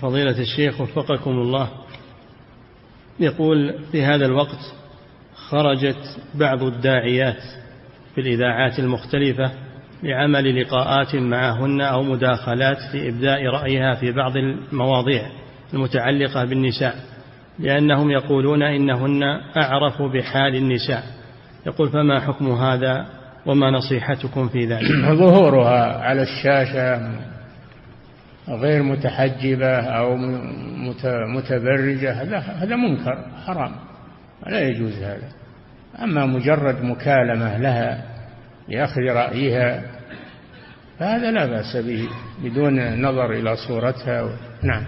فضيلة الشيخ وفقكم الله. يقول في هذا الوقت خرجت بعض الداعيات في الإذاعات المختلفة لعمل لقاءات معهن أو مداخلات في إبداء رأيها في بعض المواضيع المتعلقة بالنساء لأنهم يقولون إنهن أعرف بحال النساء. يقول فما حكم هذا وما نصيحتكم في ذلك؟ ظهورها على الشاشة غير متحجبة أو متبرجة هذا منكر حرام لا يجوز هذا. أما مجرد مكالمة لها لأخذ رأيها فهذا لا بأس به بدون نظر إلى صورتها. نعم.